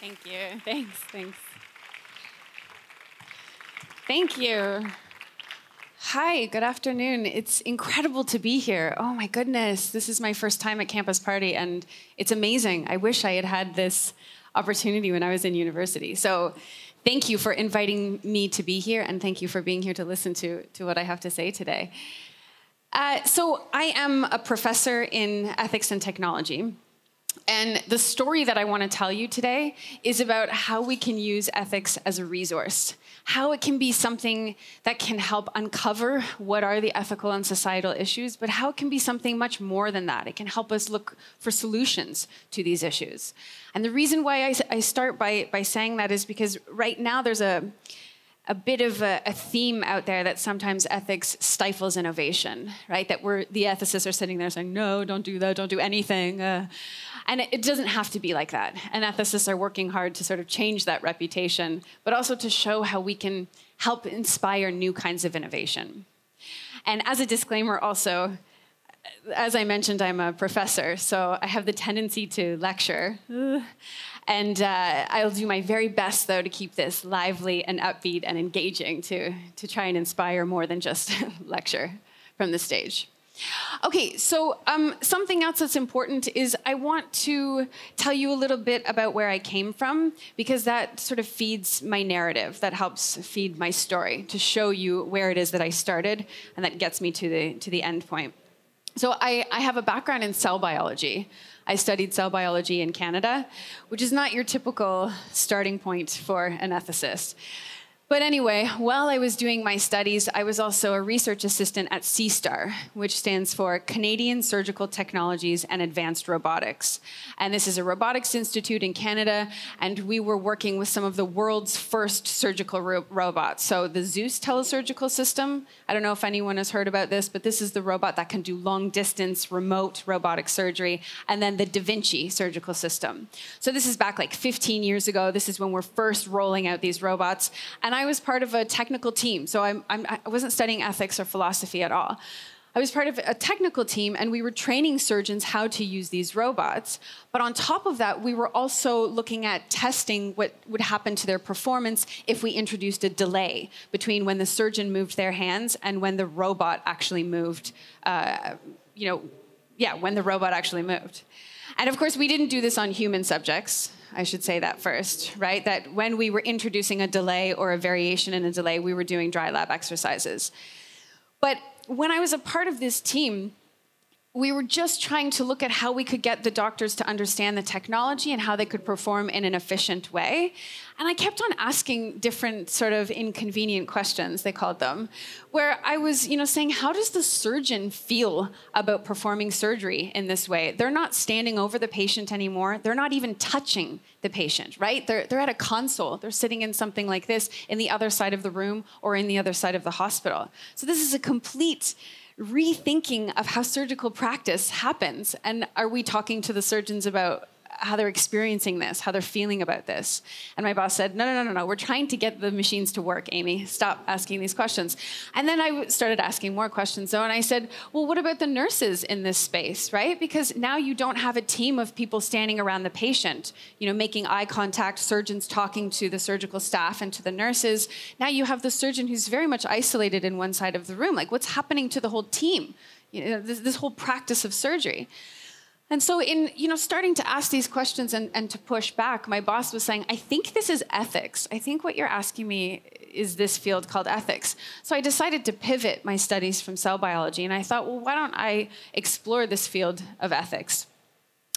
Thank you. Thanks. Thanks. Thank you. Hi, good afternoon. It's incredible to be here. Oh my goodness, this is my first time at Campus Party, and it's amazing. I wish I had had this opportunity when I was in university. So, thank you for inviting me to be here, and thank you for being here to listen to, to what I have to say today. Uh, so, I am a professor in ethics and technology. And the story that I want to tell you today is about how we can use ethics as a resource, how it can be something that can help uncover what are the ethical and societal issues, but how it can be something much more than that. It can help us look for solutions to these issues. And the reason why I, I start by, by saying that is because right now there's a a bit of a, a, theme out there that sometimes ethics stifles innovation, right? That we're the ethicists are sitting there saying, "No, don't do that. Don't do anything." Uh, and it, it doesn't have to be like that. And ethicists are working hard to sort of change that reputation, but also to show how we can help inspire new kinds of innovation. And as a disclaimer, also, as I mentioned, I'm a professor, so I have the tendency to lecture. And uh, I'll do my very best, though, to keep this lively and upbeat and engaging to, to try and inspire more than just lecture from the stage. Okay, so um, something else that's important is I want to tell you a little bit about where I came from because that sort of feeds my narrative, that helps feed my story to show you where it is that I started, and that gets me to the to the end point. So I, I have a background in cell biology. I studied cell biology in Canada, which is not your typical starting point for an ethicist. But anyway, while I was doing my studies, I was also a research assistant at CSTAR, which stands for Canadian Surgical Technologies and Advanced Robotics. And this is a robotics institute in Canada, and we were working with some of the world's first surgical ro robots. So the Zeus telesurgical system, I don't know if anyone has heard about this, but this is the robot that can do long distance remote robotic surgery, and then the Da Vinci surgical system. So this is back like 15 years ago. This is when we're first rolling out these robots. And I was part of a technical team, so I'm, I'm, I wasn't studying ethics or philosophy at all. I was part of a technical team, and we were training surgeons how to use these robots. But on top of that, we were also looking at testing what would happen to their performance if we introduced a delay between when the surgeon moved their hands and when the robot actually moved. Uh, you know, yeah, when the robot actually moved. And of course, we didn't do this on human subjects. I should say that first, right? That when we were introducing a delay or a variation in a delay, we were doing dry lab exercises. But when I was a part of this team, we were just trying to look at how we could get the doctors to understand the technology and how they could perform in an efficient way. And I kept on asking different sort of inconvenient questions, they called them, where I was, you know, saying, how does the surgeon feel about performing surgery in this way? They're not standing over the patient anymore. They're not even touching the patient, right? They're, they're at a console. They're sitting in something like this in the other side of the room or in the other side of the hospital. So this is a complete rethinking of how surgical practice happens. And are we talking to the surgeons about how they're experiencing this, how they're feeling about this. And my boss said, No, no, no, no, no. We're trying to get the machines to work, Aimee. Stop asking these questions. And then I started asking more questions, though. And I said, Well, what about the nurses in this space, right? Because now you don't have a team of people standing around the patient, you know, making eye contact, surgeons talking to the surgical staff and to the nurses. Now you have the surgeon who's very much isolated in one side of the room. Like, what's happening to the whole team? You know, this, this whole practice of surgery. And so, in you know, starting to ask these questions and, and to push back, my boss was saying, "I think this is ethics. I think what you're asking me is this field called ethics." So I decided to pivot my studies from cell biology, and I thought, well, why don't I explore this field of ethics?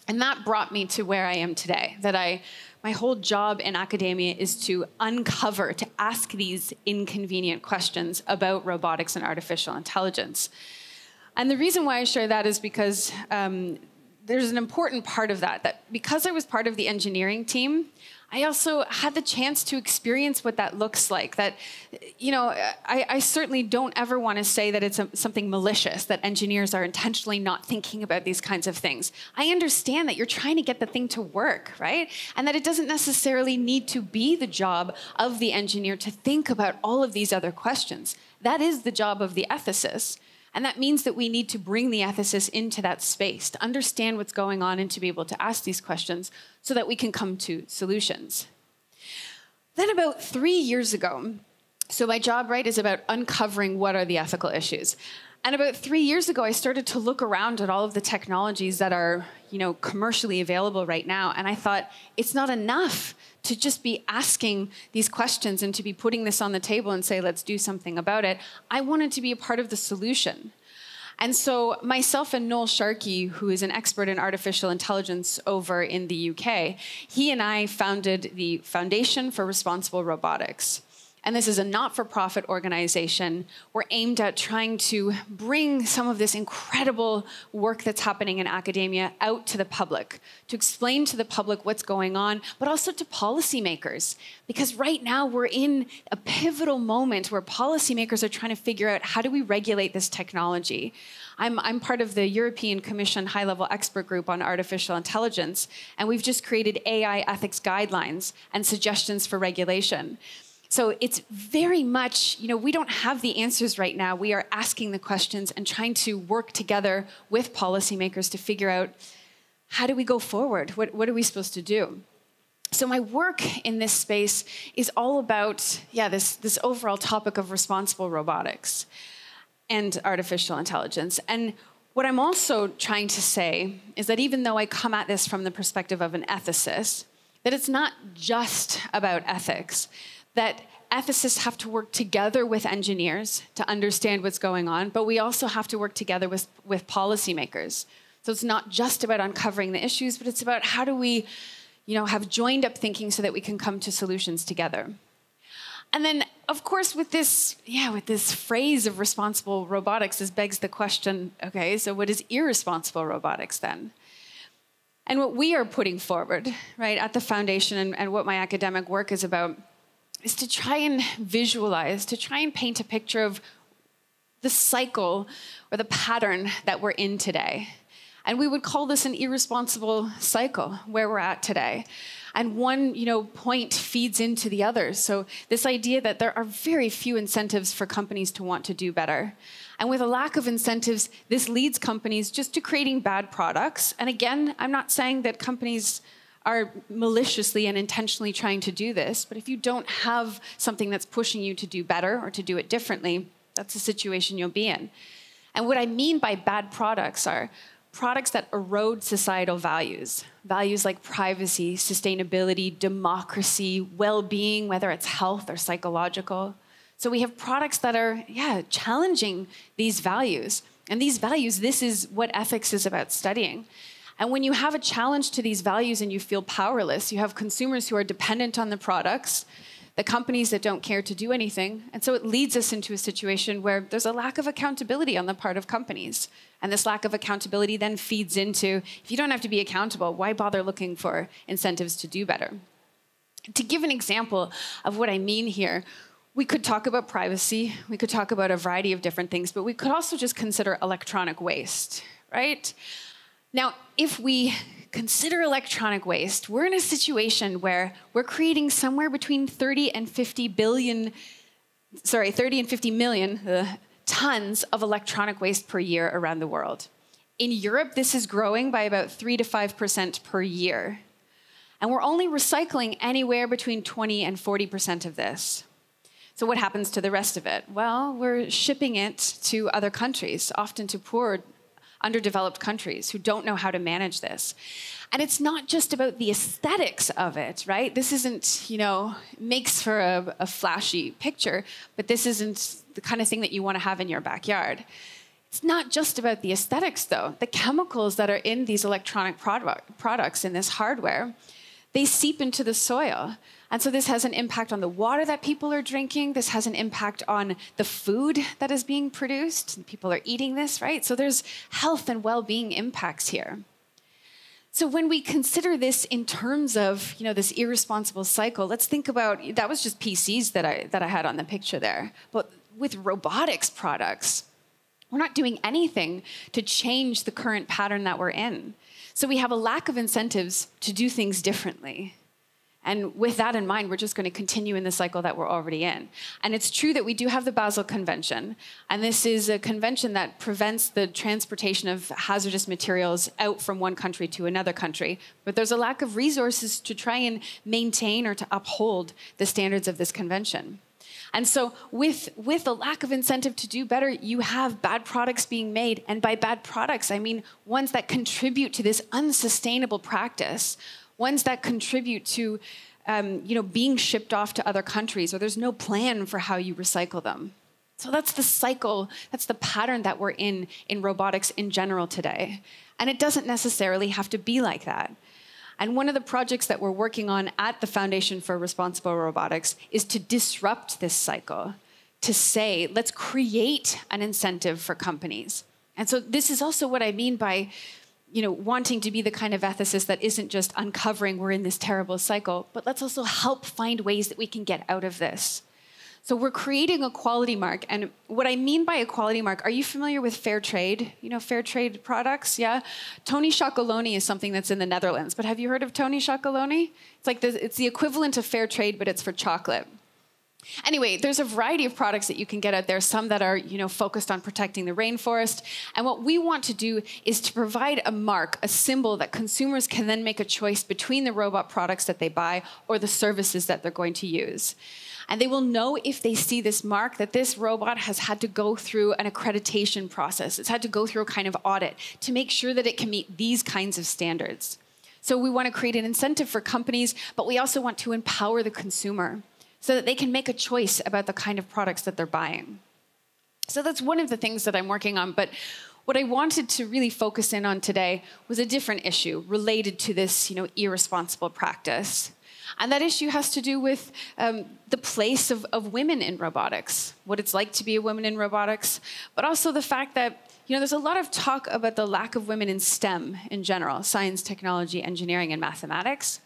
And that brought me to where I am today. That I, my whole job in academia is to uncover, to ask these inconvenient questions about robotics and artificial intelligence. And the reason why I share that is because um, there's an important part of that that because I was part of the engineering team, I also had the chance to experience what that looks like. That, you know, I, I certainly don't ever want to say that it's a, something malicious, that engineers are intentionally not thinking about these kinds of things. I understand that you're trying to get the thing to work, right? And that it doesn't necessarily need to be the job of the engineer to think about all of these other questions. That is the job of the ethicist. And that means that we need to bring the ethicists into that space to understand what's going on and to be able to ask these questions so that we can come to solutions. Then, about three years ago, so my job, right, is about uncovering what are the ethical issues. And about three years ago, I started to look around at all of the technologies that are, you know, commercially available right now, and I thought it's not enough to just be asking these questions and to be putting this on the table and say, let's do something about it. I wanted to be a part of the solution. And so, myself and Noel Sharkey, who is an expert in artificial intelligence over in the UK, he and I founded the Foundation for Responsible Robotics and this is a not for profit organization. We're aimed at trying to bring some of this incredible work that's happening in academia out to the public, to explain to the public what's going on, but also to policymakers. Because right now we're in a pivotal moment where policymakers are trying to figure out how do we regulate this technology. I'm, I'm part of the European Commission high level expert group on artificial intelligence, and we've just created AI ethics guidelines and suggestions for regulation. So it's very much, you know, we don't have the answers right now. We are asking the questions and trying to work together with policymakers to figure out how do we go forward? What, what are we supposed to do? So my work in this space is all about, yeah, this, this overall topic of responsible robotics and artificial intelligence. And what I'm also trying to say is that even though I come at this from the perspective of an ethicist, that it's not just about ethics that ethicists have to work together with engineers to understand what's going on, but we also have to work together with, with policymakers. So it's not just about uncovering the issues, but it's about how do we, you know, have joined up thinking so that we can come to solutions together. And then, of course, with this, yeah, with this phrase of responsible robotics, this begs the question, okay, so what is irresponsible robotics then? And what we are putting forward, right, at the foundation and, and what my academic work is about is to try and visualize, to try and paint a picture of the cycle or the pattern that we're in today. And we would call this an irresponsible cycle where we're at today. And one, you know, point feeds into the other. So this idea that there are very few incentives for companies to want to do better. And with a lack of incentives, this leads companies just to creating bad products. And again, I'm not saying that companies are maliciously and intentionally trying to do this, but if you don't have something that's pushing you to do better or to do it differently, that's the situation you'll be in. And what I mean by bad products are products that erode societal values, values like privacy, sustainability, democracy, well being, whether it's health or psychological. So we have products that are, yeah, challenging these values. And these values, this is what ethics is about studying. And when you have a challenge to these values and you feel powerless, you have consumers who are dependent on the products, the companies that don't care to do anything. And so it leads us into a situation where there's a lack of accountability on the part of companies. And this lack of accountability then feeds into if you don't have to be accountable, why bother looking for incentives to do better? To give an example of what I mean here, we could talk about privacy, we could talk about a variety of different things, but we could also just consider electronic waste, right? Now, if we consider electronic waste, we're in a situation where we're creating somewhere between 30 and 50 billion, sorry, 30 and 50 million uh, tons of electronic waste per year around the world. In Europe, this is growing by about 3 to 5% per year. And we're only recycling anywhere between 20 and 40% of this. So, what happens to the rest of it? Well, we're shipping it to other countries, often to poor underdeveloped countries who don't know how to manage this. And it's not just about the aesthetics of it, right? This isn't, you know, makes for a, a flashy picture, but this isn't the kind of thing that you want to have in your backyard. It's not just about the aesthetics, though. The chemicals that are in these electronic product, products, in this hardware, they seep into the soil. And so this has an impact on the water that people are drinking. This has an impact on the food that is being produced. People are eating this, right? So there's health and well-being impacts here. So when we consider this in terms of, you know, this irresponsible cycle, let's think about that was just PCs that I that I had on the picture there. But with robotics products, we're not doing anything to change the current pattern that we're in. So we have a lack of incentives to do things differently. And with that in mind, we're just going to continue in the cycle that we're already in. And it's true that we do have the Basel Convention. And this is a convention that prevents the transportation of hazardous materials out from one country to another country. But there's a lack of resources to try and maintain or to uphold the standards of this convention. And so, with, with a lack of incentive to do better, you have bad products being made. And by bad products, I mean ones that contribute to this unsustainable practice ones that contribute to um, you know, being shipped off to other countries, or there's no plan for how you recycle them. So that's the cycle, that's the pattern that we're in in robotics in general today. And it doesn't necessarily have to be like that. And one of the projects that we're working on at the Foundation for Responsible Robotics is to disrupt this cycle, to say, let's create an incentive for companies. And so this is also what I mean by you know, wanting to be the kind of ethicist that isn't just uncovering we're in this terrible cycle, but let's also help find ways that we can get out of this. So we're creating a quality mark. And what I mean by a quality mark, are you familiar with fair trade? You know, fair trade products? Yeah. Tony Chocolonely is something that's in the Netherlands. But have you heard of Tony Chocolonely? It's like the, it's the equivalent of fair trade, but it's for chocolate. Anyway, there's a variety of products that you can get out there, some that are, you know, focused on protecting the rainforest. And what we want to do is to provide a mark, a symbol that consumers can then make a choice between the robot products that they buy or the services that they're going to use. And they will know if they see this mark that this robot has had to go through an accreditation process. It's had to go through a kind of audit to make sure that it can meet these kinds of standards. So we want to create an incentive for companies, but we also want to empower the consumer so that they can make a choice about the kind of products that they're buying. So that's one of the things that I'm working on. But what I wanted to really focus in on today was a different issue related to this, you know, irresponsible practice. And that issue has to do with um, the place of, of women in robotics, what it's like to be a woman in robotics, but also the fact that you know, there's a lot of talk about the lack of women in STEM in general science, technology, engineering, and mathematics.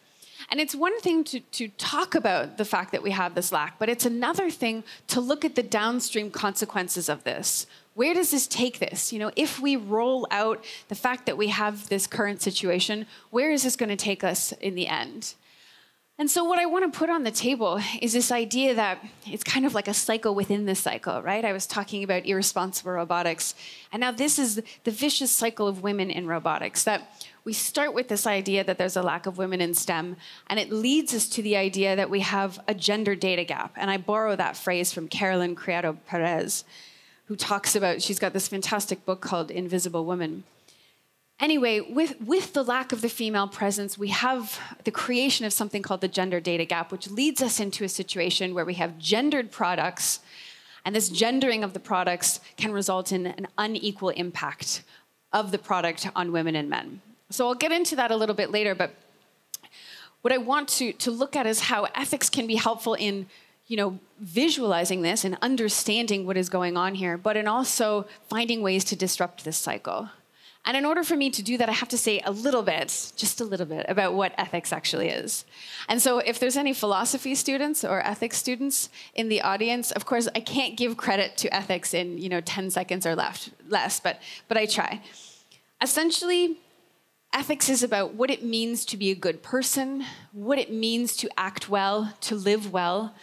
And it's one thing to, to talk about the fact that we have this lack, but it's another thing to look at the downstream consequences of this. Where does this take this? You know, if we roll out the fact that we have this current situation, where is this going to take us in the end? And so, what I want to put on the table is this idea that it's kind of like a cycle within the cycle, right? I was talking about irresponsible robotics. And now, this is the vicious cycle of women in robotics that we start with this idea that there's a lack of women in STEM, and it leads us to the idea that we have a gender data gap. And I borrow that phrase from Caroline Criado Perez, who talks about, she's got this fantastic book called Invisible Woman. Anyway, with, with the lack of the female presence, we have the creation of something called the gender data gap, which leads us into a situation where we have gendered products, and this gendering of the products can result in an unequal impact of the product on women and men. So I'll get into that a little bit later, but what I want to, to look at is how ethics can be helpful in you know, visualizing this and understanding what is going on here, but in also finding ways to disrupt this cycle. And in order for me to do that, I have to say a little bit, just a little bit, about what ethics actually is. And so, if there's any philosophy students or ethics students in the audience, of course, I can't give credit to ethics in you know 10 seconds or left, less, but but I try. Essentially, Ethics is about what it means to be a good person, what it means to act well, to live well.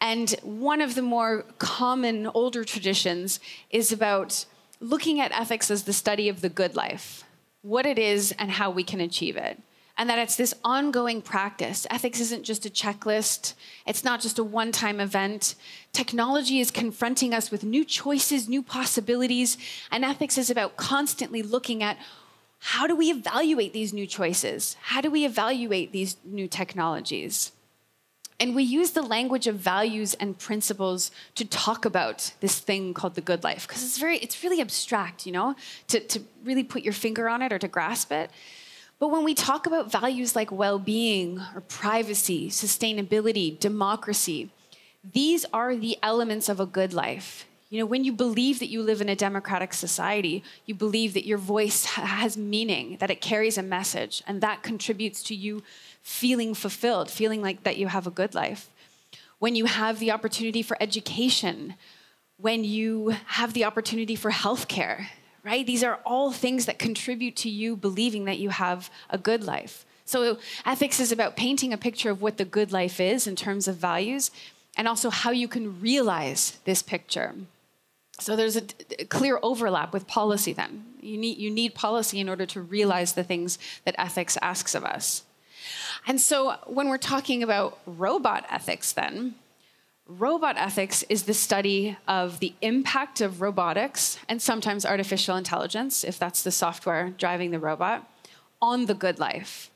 And one of the more common older traditions is about looking at ethics as the study of the good life, what it is and how we can achieve it. And that it's this ongoing practice. Ethics isn't just a checklist, it's not just a one time event. Technology is confronting us with new choices, new possibilities, and ethics is about constantly looking at how do we evaluate these new choices? How do we evaluate these new technologies? And we use the language of values and principles to talk about this thing called the good life because it's very it's really abstract, you know, to, to really put your finger on it or to grasp it. But when we talk about values like well-being or privacy, sustainability, democracy, these are the elements of a good life. You know, when you believe that you live in a democratic society, you believe that your voice has meaning, that it carries a message, and that contributes to you feeling fulfilled, feeling like that you have a good life. When you have the opportunity for education, when you have the opportunity for healthcare, right? These are all things that contribute to you believing that you have a good life. So, ethics is about painting a picture of what the good life is in terms of values and also how you can realize this picture. So, there's a, a clear overlap with policy then. You need, you need policy in order to realize the things that ethics asks of us. And so, when we're talking about robot ethics, then, robot ethics is the study of the impact of robotics and sometimes artificial intelligence, if that's the software driving the robot, on the good life.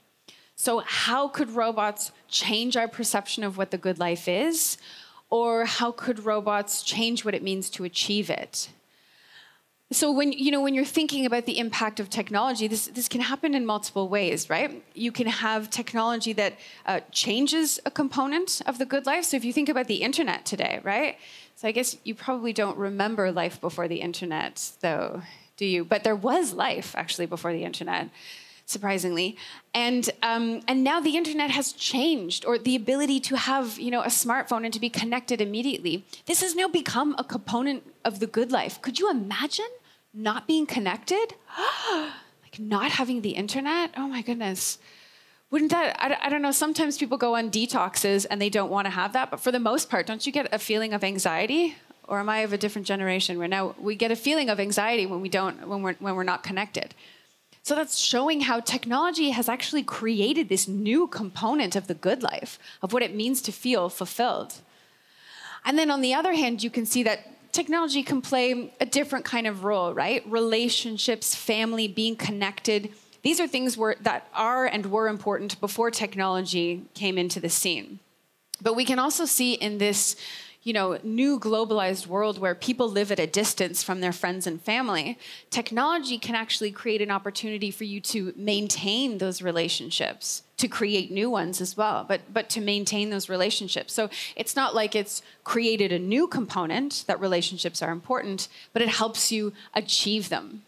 So, how could robots change our perception of what the good life is? Or how could robots change what it means to achieve it? So when you know when you're thinking about the impact of technology, this this can happen in multiple ways, right? You can have technology that uh, changes a component of the good life. So if you think about the internet today, right? So I guess you probably don't remember life before the internet, though, do you? But there was life actually before the internet surprisingly. And, um, and now the internet has changed, or the ability to have you know, a smartphone and to be connected immediately. This has now become a component of the good life. Could you imagine not being connected? like not having the internet? Oh my goodness. Wouldn't that, I, I don't know, sometimes people go on detoxes and they don't want to have that, but for the most part, don't you get a feeling of anxiety? Or am I of a different generation where now we get a feeling of anxiety when we don't, when we're, when we're not connected? So that's showing how technology has actually created this new component of the good life, of what it means to feel fulfilled. And then on the other hand, you can see that technology can play a different kind of role, right? Relationships, family, being connected. These are things were, that are and were important before technology came into the scene. But we can also see in this you know, new globalized world where people live at a distance from their friends and family, technology can actually create an opportunity for you to maintain those relationships, to create new ones as well, but but to maintain those relationships. So it's not like it's created a new component that relationships are important, but it helps you achieve them.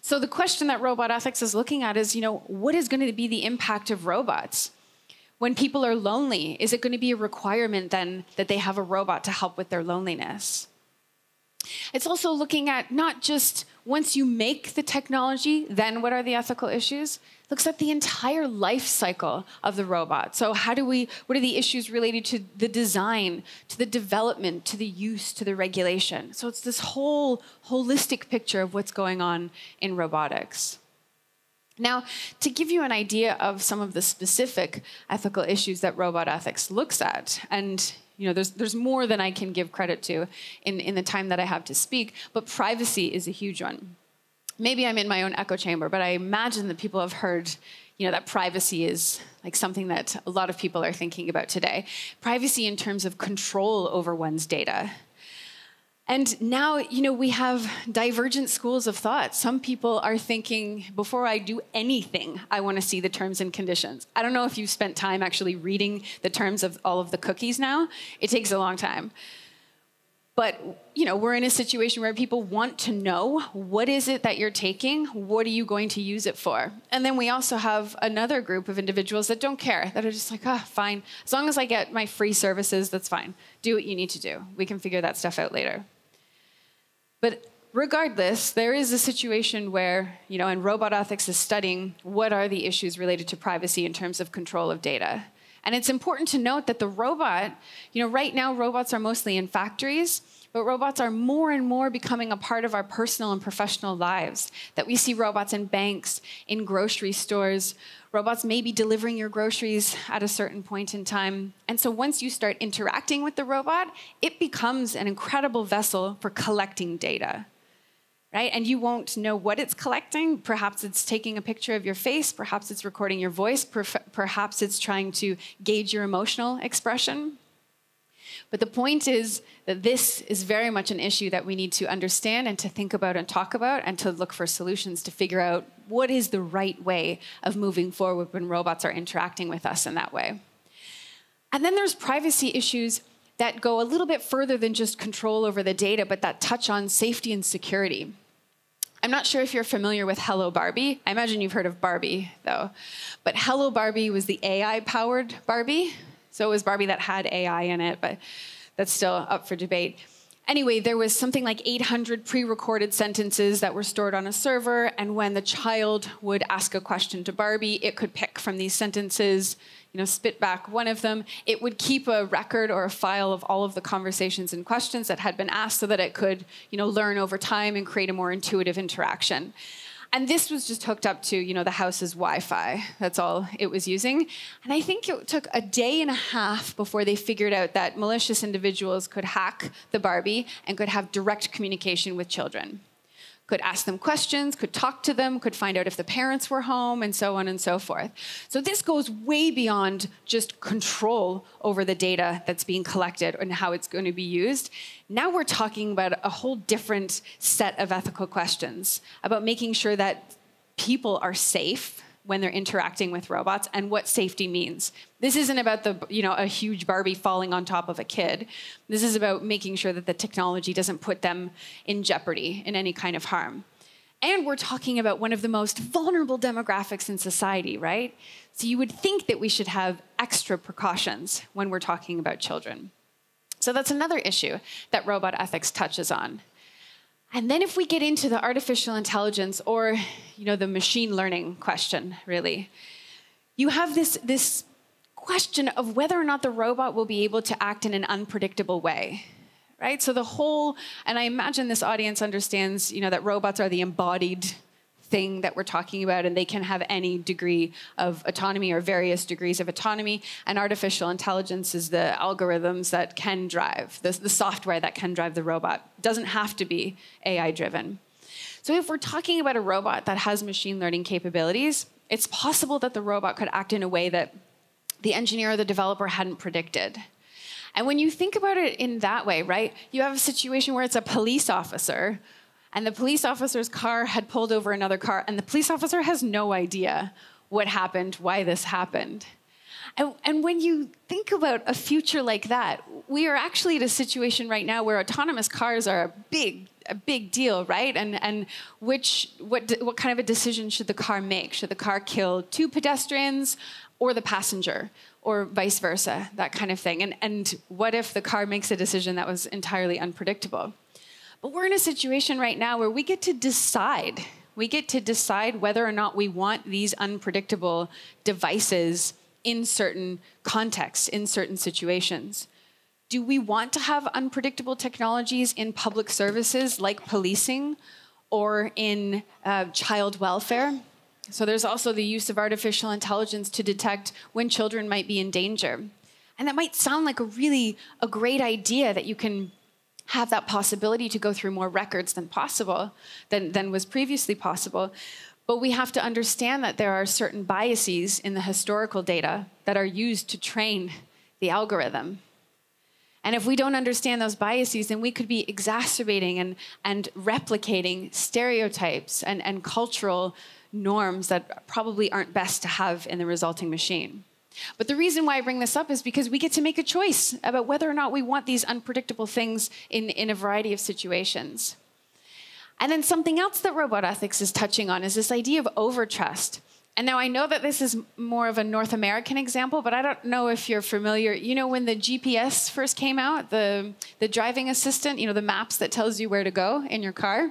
So the question that robot ethics is looking at is, you know, what is going to be the impact of robots? When people are lonely, is it going to be a requirement then that they have a robot to help with their loneliness? It's also looking at not just once you make the technology, then what are the ethical issues? It looks at the entire life cycle of the robot. So how do we what are the issues related to the design, to the development, to the use, to the regulation? So it's this whole holistic picture of what's going on in robotics. Now, to give you an idea of some of the specific ethical issues that robot ethics looks at, and you know, there's, there's more than I can give credit to in, in the time that I have to speak, but privacy is a huge one. Maybe I'm in my own echo chamber, but I imagine that people have heard you know that privacy is like something that a lot of people are thinking about today privacy in terms of control over one's data and now, you know, we have divergent schools of thought. Some people are thinking, before I do anything, I want to see the terms and conditions. I don't know if you've spent time actually reading the terms of all of the cookies now. It takes a long time. But, you know, we're in a situation where people want to know what is it that you're taking? What are you going to use it for? And then we also have another group of individuals that don't care, that are just like, ah, oh, fine. As long as I get my free services, that's fine. Do what you need to do. We can figure that stuff out later. But regardless, there is a situation where, you know, and robot ethics is studying what are the issues related to privacy in terms of control of data. And it's important to note that the robot, you know, right now robots are mostly in factories, but robots are more and more becoming a part of our personal and professional lives. That we see robots in banks, in grocery stores. Robots may be delivering your groceries at a certain point in time. And so once you start interacting with the robot, it becomes an incredible vessel for collecting data right? And you won't know what it's collecting. Perhaps it's taking a picture of your face, perhaps it's recording your voice, perhaps it's trying to gauge your emotional expression. But the point is that this is very much an issue that we need to understand and to think about and talk about and to look for solutions to figure out what is the right way of moving forward when robots are interacting with us in that way. And then there's privacy issues that go a little bit further than just control over the data, but that touch on safety and security. I'm not sure if you're familiar with Hello Barbie. I imagine you've heard of Barbie, though. But Hello Barbie was the AI powered Barbie. So it was Barbie that had AI in it, but that's still up for debate. Anyway, there was something like 800 pre recorded sentences that were stored on a server, and when the child would ask a question to Barbie, it could pick from these sentences, you know, spit back one of them. It would keep a record or a file of all of the conversations and questions that had been asked so that it could, you know, learn over time and create a more intuitive interaction. And this was just hooked up to, you know, the house's Wi-Fi. That's all it was using. And I think it took a day and a half before they figured out that malicious individuals could hack the Barbie and could have direct communication with children could ask them questions, could talk to them, could find out if the parents were home, and so on and so forth. So this goes way beyond just control over the data that's being collected and how it's going to be used. Now we're talking about a whole different set of ethical questions about making sure that people are safe when they're interacting with robots and what safety means. This isn't about the you know a huge Barbie falling on top of a kid. This is about making sure that the technology doesn't put them in jeopardy in any kind of harm. And we're talking about one of the most vulnerable demographics in society, right? So you would think that we should have extra precautions when we're talking about children. So that's another issue that robot ethics touches on. And then if we get into the artificial intelligence or you know the machine learning question, really, you have this this question of whether or not the robot will be able to act in an unpredictable way. Right? So the whole and I imagine this audience understands, you know, that robots are the embodied thing that we're talking about, and they can have any degree of autonomy or various degrees of autonomy. And artificial intelligence is the algorithms that can drive, the, the software that can drive the robot. Doesn't have to be AI driven. So if we're talking about a robot that has machine learning capabilities, it's possible that the robot could act in a way that the engineer or the developer hadn't predicted. And when you think about it in that way, right, you have a situation where it's a police officer and the police officer's car had pulled over another car, and the police officer has no idea what happened, why this happened. And, and, when you think about a future like that, we are actually at a situation right now where autonomous cars are a big, a big deal, right? And and which what what kind of a decision should the car make? Should the car kill two pedestrians or the passenger, or vice versa? That kind of thing. And and what if the car makes a decision that was entirely unpredictable? But we're in a situation right now where we get to decide. We get to decide whether or not we want these unpredictable devices in certain contexts, in certain situations. Do we want to have unpredictable technologies in public services like policing or in uh, child welfare? So there's also the use of artificial intelligence to detect when children might be in danger. And that might sound like a really a great idea that you can have that possibility to go through more records than possible, than, than was previously possible. But we have to understand that there are certain biases in the historical data that are used to train the algorithm. And if we don't understand those biases, then we could be exacerbating and, and replicating stereotypes and, and cultural norms that probably aren't best to have in the resulting machine. But the reason why I bring this up is because we get to make a choice about whether or not we want these unpredictable things in, in a variety of situations. And then something else that robot ethics is touching on is this idea of overtrust. And now I know that this is more of a North American example, but I don't know if you're familiar. You know, when the GPS first came out, the, the driving assistant, you know, the maps that tells you where to go in your car.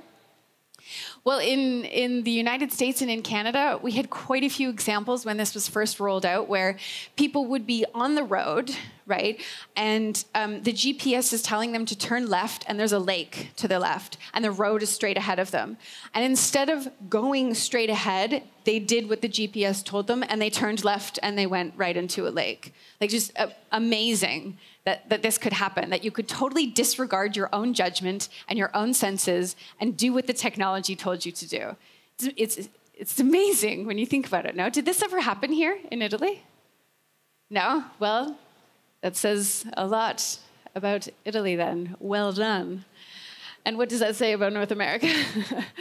Well, in, in the United States and in Canada, we had quite a few examples when this was first rolled out where people would be on the road, right? And um, the GPS is telling them to turn left, and there's a lake to the left, and the road is straight ahead of them. And instead of going straight ahead, they did what the GPS told them, and they turned left and they went right into a lake. Like, just uh, amazing that, that this could happen, that you could totally disregard your own judgment and your own senses and do what the technology told you to do. It's, it's, it's amazing when you think about it. Now, Did this ever happen here in Italy? No? Well, that says a lot about Italy then. Well done. And what does that say about North America?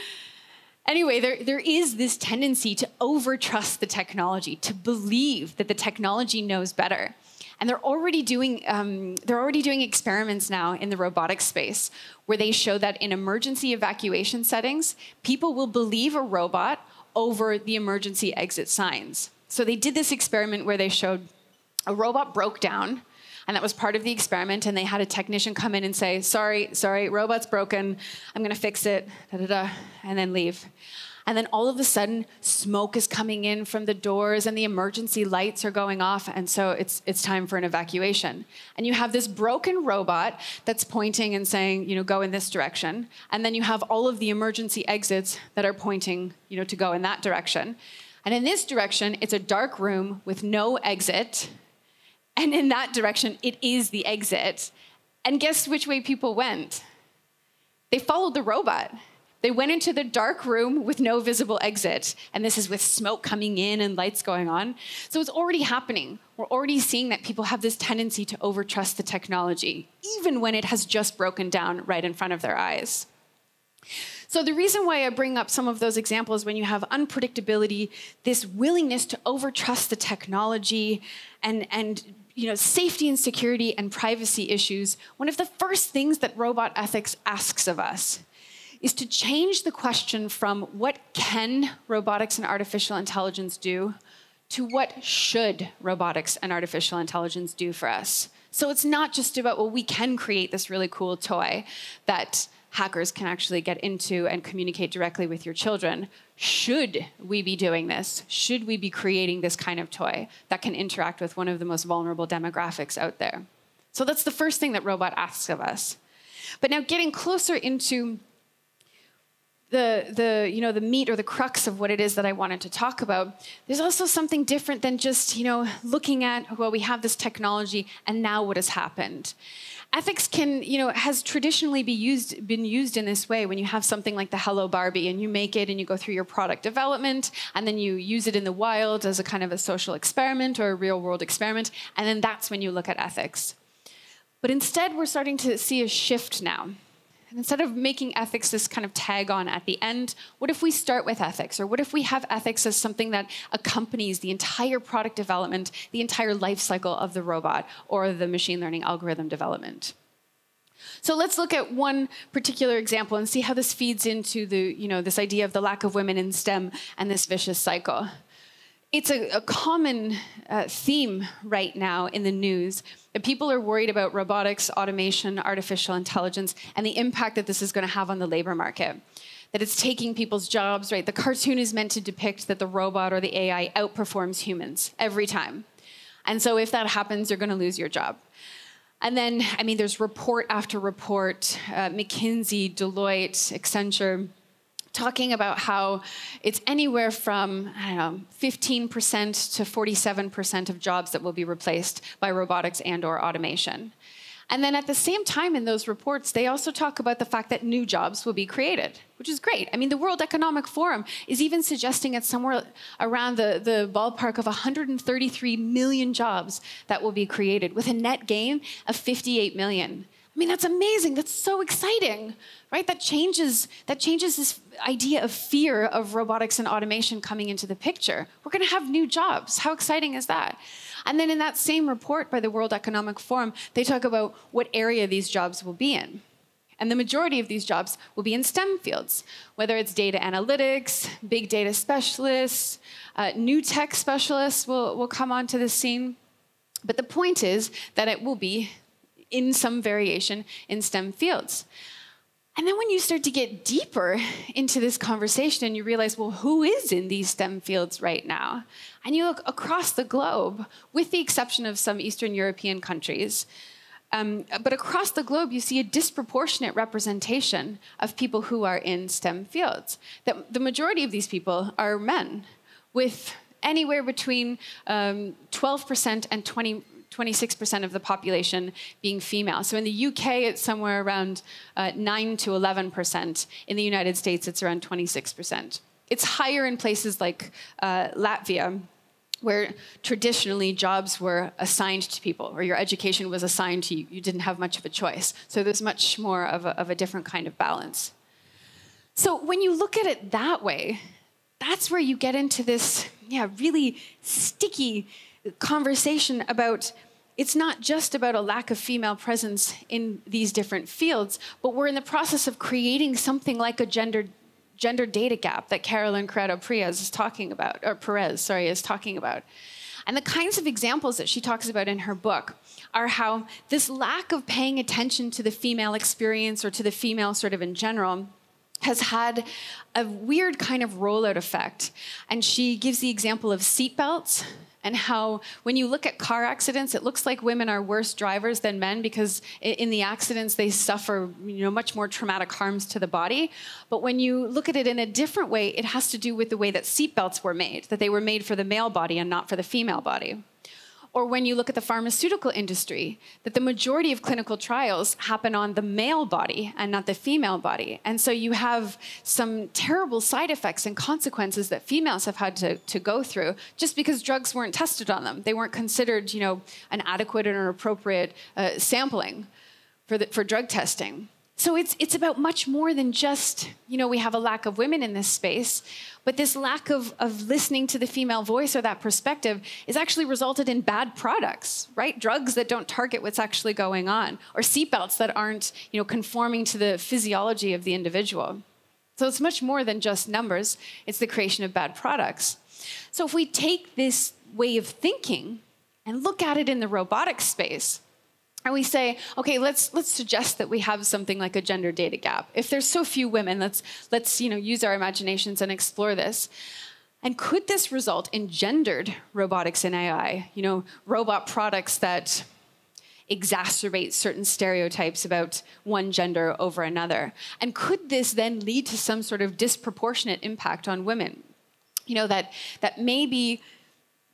anyway, there, there is this tendency to overtrust the technology, to believe that the technology knows better. And they're already doing um, they're already doing experiments now in the robotics space where they show that in emergency evacuation settings, people will believe a robot over the emergency exit signs. So they did this experiment where they showed a robot broke down And that was part of the experiment. And they had a technician come in and say, sorry, sorry, robot's broken. I'm going to fix it, da, da, da, and then leave. And then all of a sudden, smoke is coming in from the doors and the emergency lights are going off. And so it's, it's time for an evacuation. And you have this broken robot that's pointing and saying, you know, go in this direction. And then you have all of the emergency exits that are pointing, you know, to go in that direction. And in this direction, it's a dark room with no exit. And in that direction, it is the exit. And guess which way people went? They followed the robot. They went into the dark room with no visible exit. And this is with smoke coming in and lights going on. So it's already happening. We're already seeing that people have this tendency to overtrust the technology, even when it has just broken down right in front of their eyes. So, the reason why I bring up some of those examples when you have unpredictability, this willingness to overtrust the technology, and, and you know, safety and security and privacy issues, one of the first things that robot ethics asks of us is to change the question from what can robotics and artificial intelligence do to what should robotics and artificial intelligence do for us. So it's not just about, well, we can create this really cool toy that hackers can actually get into and communicate directly with your children. Should we be doing this? Should we be creating this kind of toy that can interact with one of the most vulnerable demographics out there? So that's the first thing that robot asks of us. But now getting closer into the, the, you know, the meat or the crux of what it is that I wanted to talk about, there's also something different than just you know, looking at, well, we have this technology and now what has happened. Ethics can, you know, has traditionally be used, been used in this way when you have something like the Hello Barbie and you make it and you go through your product development and then you use it in the wild as a kind of a social experiment or a real world experiment, and then that's when you look at ethics. But instead, we're starting to see a shift now instead of making ethics this kind of tag on at the end, what if we start with ethics? Or what if we have ethics as something that accompanies the entire product development, the entire life cycle of the robot or the machine learning algorithm development? So let's look at one particular example and see how this feeds into the, you know, this idea of the lack of women in STEM and this vicious cycle it's a, a common uh, theme right now in the news that people are worried about robotics, automation, artificial intelligence, and the impact that this is going to have on the labor market. That it's taking people's jobs, right? The cartoon is meant to depict that the robot or the AI outperforms humans every time. And so if that happens, you're going to lose your job. And then, I mean, there's report after report uh, McKinsey, Deloitte, Accenture talking about how it's anywhere from, I don't know, 15% to 47% of jobs that will be replaced by robotics and or automation. And then at the same time in those reports, they also talk about the fact that new jobs will be created, which is great. I mean, the World Economic Forum is even suggesting it's somewhere around the, the ballpark of 133 million jobs that will be created with a net gain of 58 million. I mean, that's amazing. That's so exciting, right? That changes, that changes this idea of fear of robotics and automation coming into the picture. We're going to have new jobs. How exciting is that? And then in that same report by the World Economic Forum, they talk about what area these jobs will be in. And the majority of these jobs will be in STEM fields, whether it's data analytics, big data specialists, uh, new tech specialists will, will come onto the scene. But the point is that it will be in some variation in STEM fields. And then when you start to get deeper into this conversation and you realize, well, who is in these STEM fields right now? And you look across the globe, with the exception of some Eastern European countries, um, but across the globe, you see a disproportionate representation of people who are in STEM fields. That the majority of these people are men, with anywhere between um, 12% and 20 26% of the population being female. So in the UK, it's somewhere around uh, 9 to 11%. In the United States, it's around 26%. It's higher in places like uh, Latvia, where traditionally jobs were assigned to people, or your education was assigned to you. You didn't have much of a choice. So there's much more of a, of a different kind of balance. So when you look at it that way, that's where you get into this, yeah, really sticky conversation about it's not just about a lack of female presence in these different fields, but we're in the process of creating something like a gender gender data gap that Caroline Criado Perez is talking about, or Perez, sorry, is talking about. And the kinds of examples that she talks about in her book are how this lack of paying attention to the female experience or to the female sort of in general has had a weird kind of rollout effect. And she gives the example of seatbelts and how when you look at car accidents it looks like women are worse drivers than men because in the accidents they suffer you know much more traumatic harms to the body. But when you look at it in a different way it has to do with the way that seatbelts were made that they were made for the male body and not for the female body or when you look at the pharmaceutical industry, that the majority of clinical trials happen on the male body and not the female body. And so you have some terrible side effects and consequences that females have had to, to go through just because drugs weren't tested on them. They weren't considered, you know, an adequate and appropriate uh, sampling for, the, for drug testing. So it's, it's about much more than just, you know, we have a lack of women in this space, but this lack of, of listening to the female voice or that perspective is actually resulted in bad products, right? Drugs that don't target what's actually going on, or seatbelts that aren't, you know, conforming to the physiology of the individual. So it's much more than just numbers, it's the creation of bad products. So if we take this way of thinking and look at it in the robotics space, and we say okay let's let's suggest that we have something like a gender data gap. If there's so few women let's let's you know use our imaginations and explore this. And could this result in gendered robotics and ai you know robot products that exacerbate certain stereotypes about one gender over another. And could this then lead to some sort of disproportionate impact on women? You know that that maybe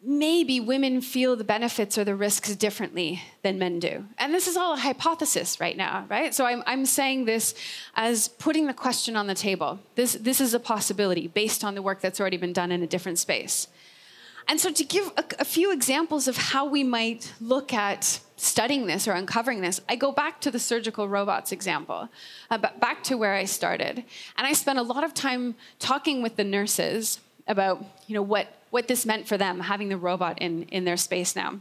maybe women feel the benefits or the risks differently than men do. And this is all a hypothesis right now, right? So I'm, I'm saying this as putting the question on the table. This, this is a possibility based on the work that's already been done in a different space. And so, to give a, a few examples of how we might look at studying this or uncovering this, I go back to the surgical robots example, uh, back to where I started. And I spent a lot of time talking with the nurses about you know, what what this meant for them having the robot in, in their space now.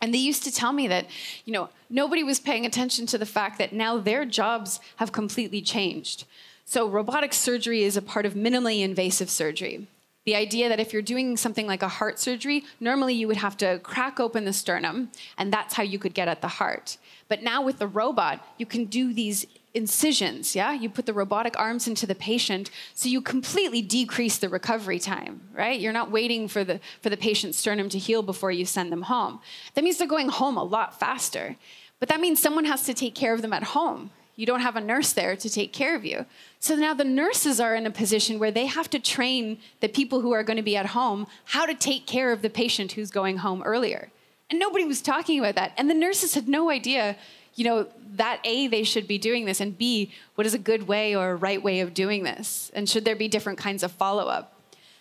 And they used to tell me that, you know, nobody was paying attention to the fact that now their jobs have completely changed. So robotic surgery is a part of minimally invasive surgery. The idea that if you're doing something like a heart surgery, normally you would have to crack open the sternum, and that's how you could get at the heart. But now with the robot, you can do these incisions, yeah? You put the robotic arms into the patient, so you completely decrease the recovery time, right? You're not waiting for the, for the patient's sternum to heal before you send them home. That means they're going home a lot faster. But that means someone has to take care of them at home. You don't have a nurse there to take care of you. So now the nurses are in a position where they have to train the people who are going to be at home how to take care of the patient who's going home earlier. And nobody was talking about that. And the nurses had no idea you know, that A, they should be doing this, and B, what is a good way or a right way of doing this? And should there be different kinds of follow up?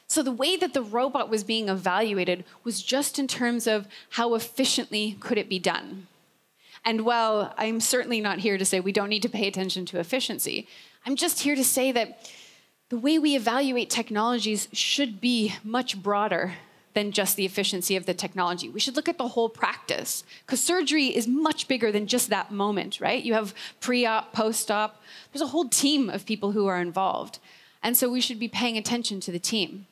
So the way that the robot was being evaluated was just in terms of how efficiently could it be done. And while I'm certainly not here to say we don't need to pay attention to efficiency, I'm just here to say that the way we evaluate technologies should be much broader than just the efficiency of the technology. We should look at the whole practice because surgery is much bigger than just that moment, right? You have pre op, post op, there's a whole team of people who are involved. And so we should be paying attention to the team.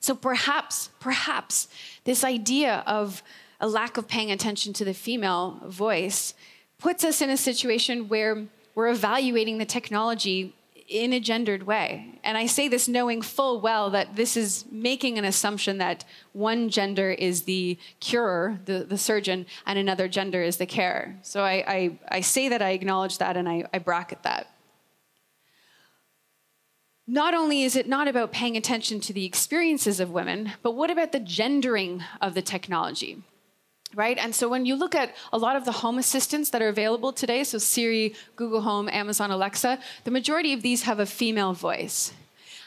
So perhaps, perhaps this idea of a lack of paying attention to the female voice puts us in a situation where we're evaluating the technology in a gendered way. And I say this knowing full well that this is making an assumption that one gender is the curer, the, the surgeon, and another gender is the carer. So I, I, I say that, I acknowledge that, and I, I bracket that. Not only is it not about paying attention to the experiences of women, but what about the gendering of the technology? Right? And so when you look at a lot of the home assistants that are available today, so Siri, Google Home, Amazon Alexa, the majority of these have a female voice.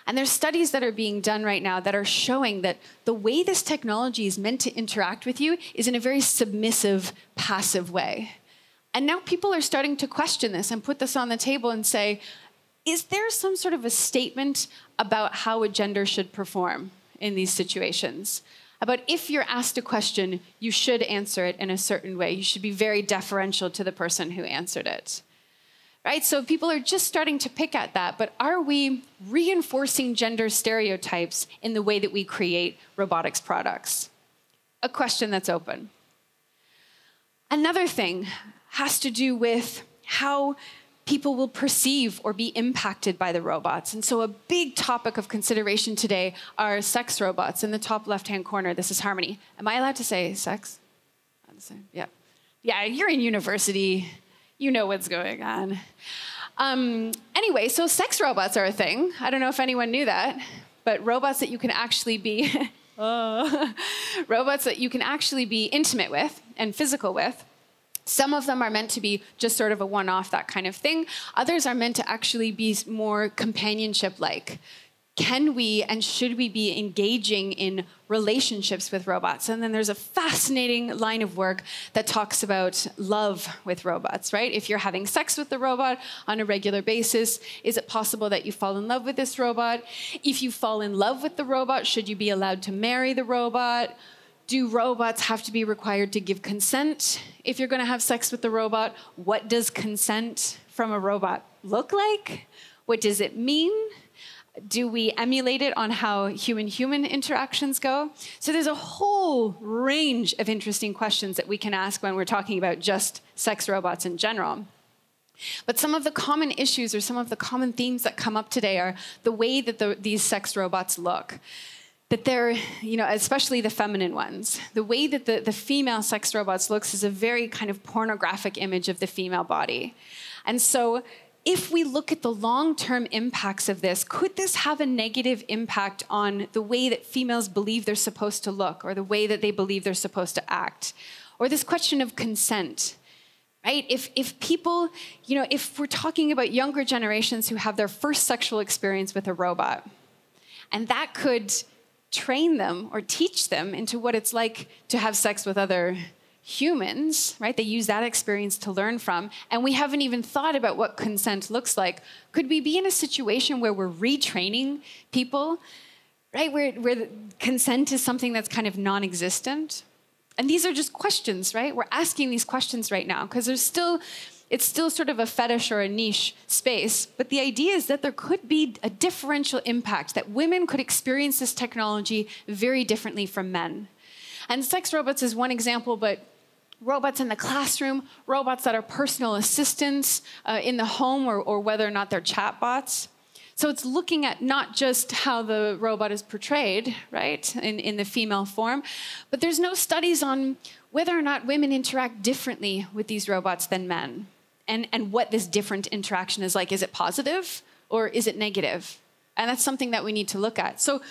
And there's studies that are being done right now that are showing that the way this technology is meant to interact with you is in a very submissive, passive way. And now people are starting to question this and put this on the table and say, is there some sort of a statement about how a gender should perform in these situations? About if you're asked a question, you should answer it in a certain way. You should be very deferential to the person who answered it. Right? So people are just starting to pick at that, but are we reinforcing gender stereotypes in the way that we create robotics products? a question that's open. Another thing has to do with how people will perceive or be impacted by the robots. And so, a big topic of consideration today are sex robots. In the top left hand corner, this is Harmony. Am I allowed to say sex? Yeah. Yeah, you're in university, you know what's going on. Um, anyway, so sex robots are a thing. I don't know if anyone knew that, but robots that you can actually be. uh, robots that you can actually be intimate with and physical with some of them are meant to be just sort of a one off, that kind of thing. Others are meant to actually be more companionship like. Can we and should we be engaging in relationships with robots? And then there's a fascinating line of work that talks about love with robots, right? If you're having sex with the robot on a regular basis, is it possible that you fall in love with this robot? If you fall in love with the robot, should you be allowed to marry the robot? Do robots have to be required to give consent if you're going to have sex with the robot? What does consent from a robot look like? What does it mean? Do we emulate it on how human human interactions go? So there's a whole range of interesting questions that we can ask when we're talking about just sex robots in general. But some of the common issues or some of the common themes that come up today are the way that the, these sex robots look that they're, you know, especially the feminine ones, the way that the, the female sex robots looks is a very kind of pornographic image of the female body. And so if we look at the long term impacts of this, could this have a negative impact on the way that females believe they're supposed to look or the way that they believe they're supposed to act? Or this question of consent, right? If, if people, you know, if we're talking about younger generations who have their first sexual experience with a robot, and that could train them or teach them into what it's like to have sex with other humans, right? They use that experience to learn from. And we haven't even thought about what consent looks like. Could we be in a situation where we're retraining people, right? Where, where consent is something that's kind of non existent? And these are just questions, right? We're asking these questions right now because there's still it's still sort of a fetish or a niche space, but the idea is that there could be a differential impact, that women could experience this technology very differently from men. And sex robots is one example, but robots in the classroom, robots that are personal assistants uh, in the home, or, or whether or not they're chatbots. So it's looking at not just how the robot is portrayed, right, in, in the female form, but there's no studies on whether or not women interact differently with these robots than men and, and what this different interaction is like. Is it positive or is it negative? And that's something that we need to look at. So,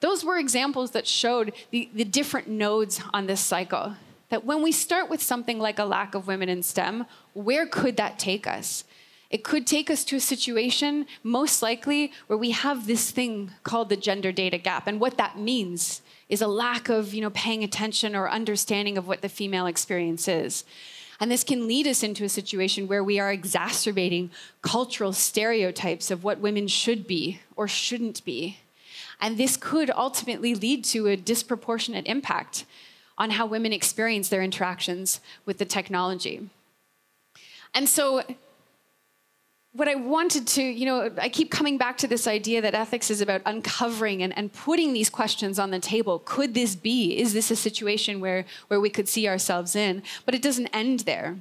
those were examples that showed the, the different nodes on this cycle. That when we start with something like a lack of women in STEM, where could that take us? It could take us to a situation, most likely, where we have this thing called the gender data gap. And what that means is a lack of you know, paying attention or understanding of what the female experience is. And this can lead us into a situation where we are exacerbating cultural stereotypes of what women should be or shouldn't be. And this could ultimately lead to a disproportionate impact on how women experience their interactions with the technology. And so what I wanted to, you know, I keep coming back to this idea that ethics is about uncovering and, and putting these questions on the table. Could this be? Is this a situation where, where we could see ourselves in? But it doesn't end there,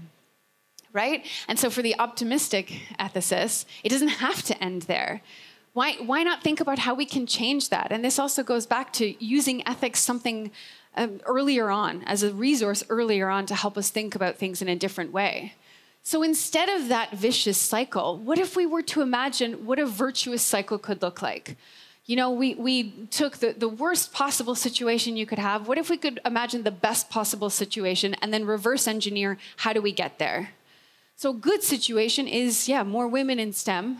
right? And so for the optimistic ethicist, it doesn't have to end there. Why, why not think about how we can change that? And this also goes back to using ethics something um, earlier on, as a resource earlier on to help us think about things in a different way. So instead of that vicious cycle, what if we were to imagine what a virtuous cycle could look like? You know, we, we took the, the worst possible situation you could have. What if we could imagine the best possible situation and then reverse engineer how do we get there? So, a good situation is, yeah, more women in STEM,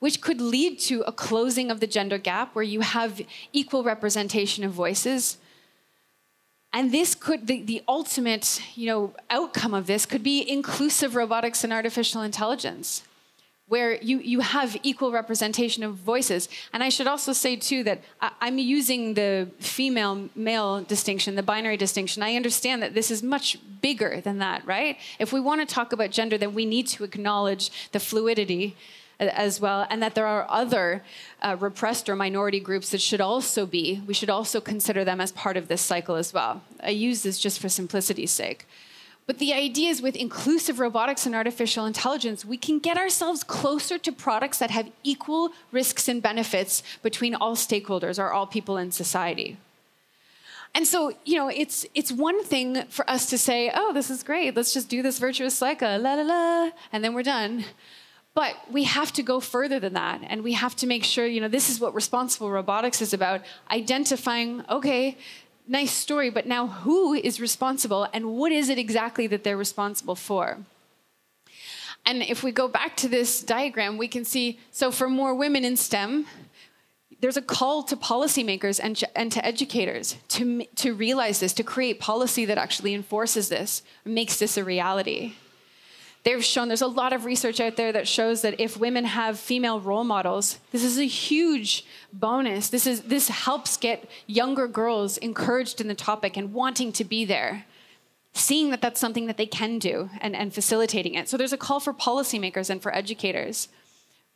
which could lead to a closing of the gender gap where you have equal representation of voices, and this could, the, the ultimate you know, outcome of this could be inclusive robotics and artificial intelligence, where you, you have equal representation of voices. And I should also say, too, that I, I'm using the female male distinction, the binary distinction. I understand that this is much bigger than that, right? If we want to talk about gender, then we need to acknowledge the fluidity as well, and that there are other uh, repressed or minority groups that should also be, we should also consider them as part of this cycle as well. I use this just for simplicity's sake. But the idea is with inclusive robotics and artificial intelligence, we can get ourselves closer to products that have equal risks and benefits between all stakeholders or all people in society. And so, you know, it's it's one thing for us to say, "Oh, this is great. Let's just do this virtuous cycle, la la la," and then we're done. But we have to go further than that, and we have to make sure, you know, this is what responsible robotics is about: identifying, okay, nice story, but now who is responsible, and what is it exactly that they're responsible for? And if we go back to this diagram, we can see so for more women in STEM, there's a call to policymakers and, and to educators to, to realize this, to create policy that actually enforces this, makes this a reality. They've shown there's a lot of research out there that shows that if women have female role models, this is a huge bonus. This, is, this helps get younger girls encouraged in the topic and wanting to be there seeing that that's something that they can do and, and facilitating it. So there's a call for policymakers and for educators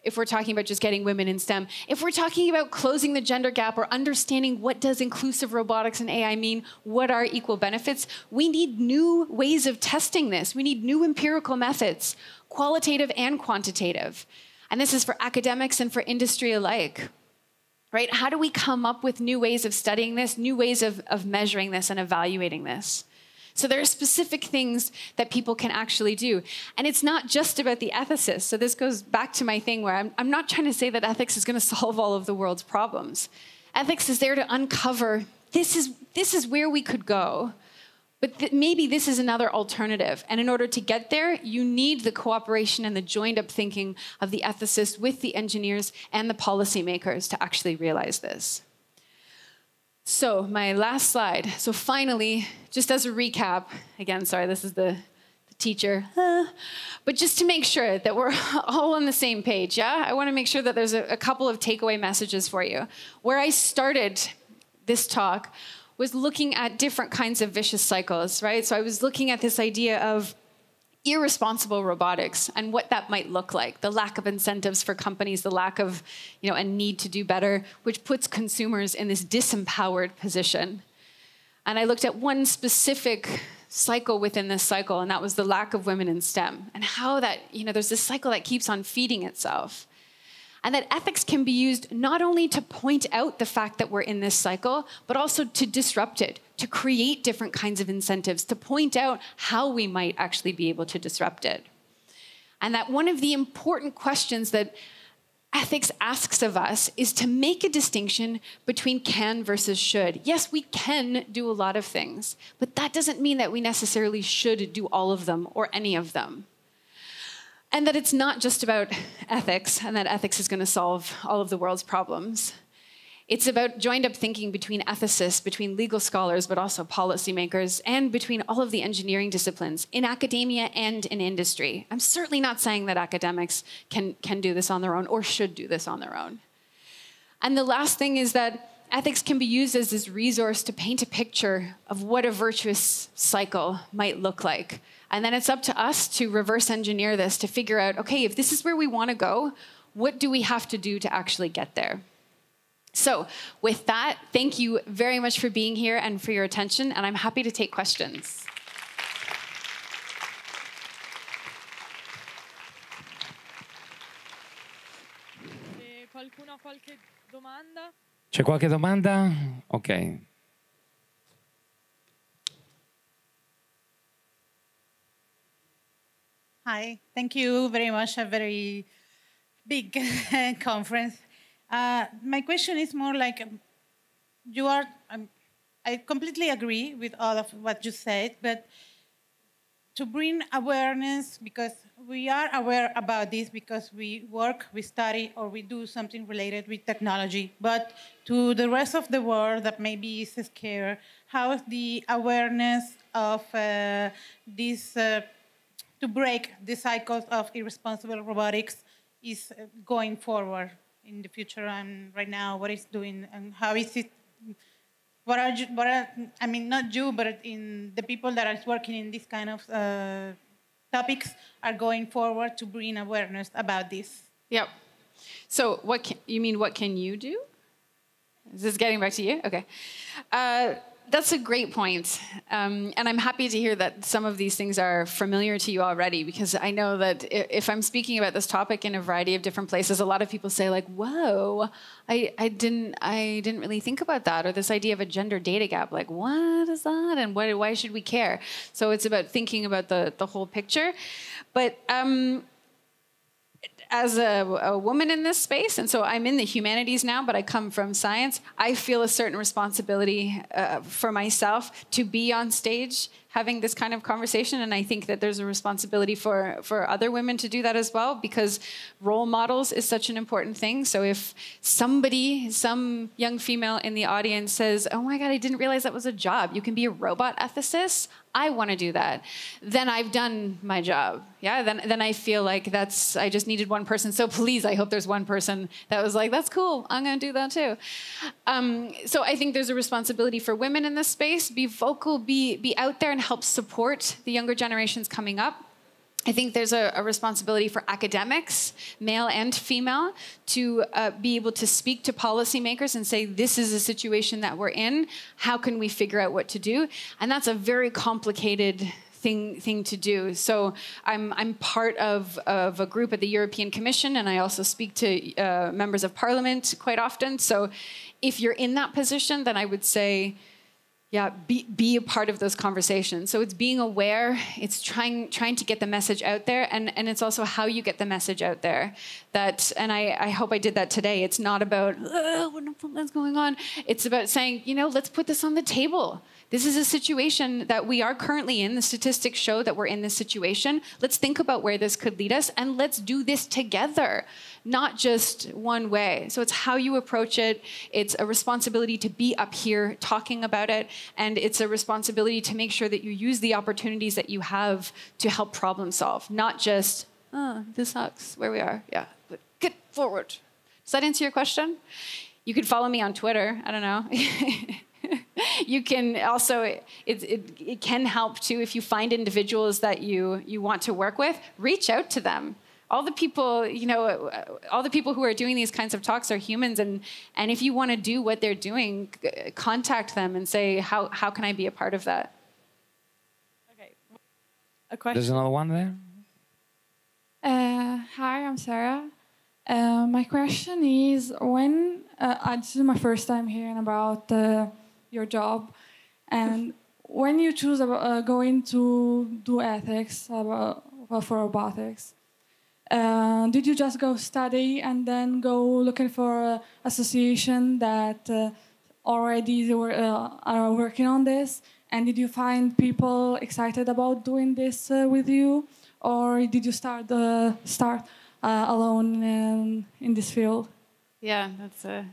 if we're talking about just getting women in STEM. If we're talking about closing the gender gap or understanding what does inclusive robotics and AI mean, what are equal benefits, we need new ways of testing this. We need new empirical methods, qualitative and quantitative. And this is for academics and for industry alike. Right? How do we come up with new ways of studying this, new ways of, of measuring this and evaluating this? So there are specific things that people can actually do. And it's not just about the ethicists. So this goes back to my thing where I'm, I'm not trying to say that ethics is going to solve all of the world's problems. Ethics is there to uncover this is, this is where we could go. But th- maybe this is another alternative. And in order to get there, you need the cooperation and the joined up thinking of the ethicists with the engineers and the policymakers to actually realize this. So, my last slide. So, finally, just as a recap, again, sorry, this is the, the teacher, but just to make sure that we're all on the same page, yeah? I want to make sure that there's a, a couple of takeaway messages for you. Where I started this talk was looking at different kinds of vicious cycles, right? So, I was looking at this idea of irresponsible robotics and what that might look like. The lack of incentives for companies the lack of you know a need to do better which puts consumers in this disempowered position. And i looked at one specific cycle within this cycle and that was the lack of women in stem and how that you know there's this cycle that keeps on feeding itself. And that ethics can be used not only to point out the fact that we're in this cycle, but also to disrupt it, to create different kinds of incentives, to point out how we might actually be able to disrupt it. And that one of the important questions that ethics asks of us is to make a distinction between can versus should. Yes, we can do a lot of things, but that doesn't mean that we necessarily should do all of them or any of them. And that it's not just about ethics and that ethics is going to solve all of the world's problems. It's about joined up thinking between ethicists, between legal scholars, but also policymakers, and between all of the engineering disciplines in academia and in industry. I'm certainly not saying that academics can, can do this on their own or should do this on their own. And the last thing is that ethics can be used as this resource to paint a picture of what a virtuous cycle might look like and then it's up to us to reverse engineer this to figure out okay, if this is where we want to go, what do we have to do to actually get there? So, with that, thank you very much for being here and for your attention, and I'm happy to take questions. C'è qualche domanda? Ok. Hi, thank you very much. A very big conference. Uh, my question is more like um, you are, um, I completely agree with all of what you said, but to bring awareness, because we are aware about this because we work, we study, or we do something related with technology, but to the rest of the world that maybe is scared, how is the awareness of uh, this uh, to break the cycles of irresponsible robotics is uh, going forward in the future and right now what is doing and how is it what are you, what are, I mean not you but in the people that are working in this kind of uh, topics are going forward to bring awareness about this Yep. So what can, you mean? What can you do? Is this getting back to you? Okay. Uh, that's a great point. Um, and I'm happy to hear that some of these things are familiar to you already because I know that if I'm speaking about this topic in a variety of different places, a lot of people say like, whoa, I, I didn't I didn't really think about that or this idea of a gender data gap. Like, what is that? And what, why should we care? So it's about thinking about the, the whole picture. But um, as a, a, woman in this space, and so I'm in the humanities now, but I come from science, I feel a certain responsibility uh, for myself to be on stage having this kind of conversation. And I think that there's a responsibility for, for other women to do that as well, because role models is such an important thing. So if somebody, some young female in the audience says, Oh my God, I didn't realize that was a job, you can be a robot ethicist. I want to do that, then I've done my job. Yeah, then then I feel like that's I just needed one person. So please, I hope there's one person that was like, that's cool. I'm going to do that too. Um, so I think there's a responsibility for women in this space. Be vocal. Be be out there and help support the younger generations coming up. I think there's a, a, responsibility for academics, male and female, to uh, be able to speak to policymakers and say, this is a situation that we're in. How can we figure out what to do? And that's a very complicated thing, thing to do. So I'm, I'm part of, of a group at the European Commission, and I also speak to uh, members of parliament quite often. So if you're in that position, then I would say, yeah be, be a part of those conversations. So it's being aware it's trying trying to get the message out there and and it's also how you get the message out there. That and i i hope i did that today. It's not about what's going on? It's about saying you know let's put this on the table this is a situation that we are currently in. The statistics show that we're in this situation. Let's think about where this could lead us and let's do this together, not just one way. So it's how you approach it. It's a responsibility to be up here talking about it. And it's a responsibility to make sure that you use the opportunities that you have to help problem solve, not just, oh, this sucks where we are. Yeah, but get forward. Does that answer your question? You could follow me on Twitter. I don't know. you can also it, it, it can help too if you find individuals that you you want to work with reach out to them. All the people you know all the people who are doing these kinds of talks are humans and and if you want to do what they're doing contact them and say how how can i be a part of that? Okay. A question. there's another one there. Uh, hi i'm sarah. Uh, my question is when uh, this is my first time hearing about uh, your job. And when you choose uh, going to do ethics about, for robotics, uh, did you just go study and then go looking for association that uh, already were, uh, are working on this? And did you find people excited about doing this uh, with you, or did you start uh, start alone in, in this field? Yeah, that's a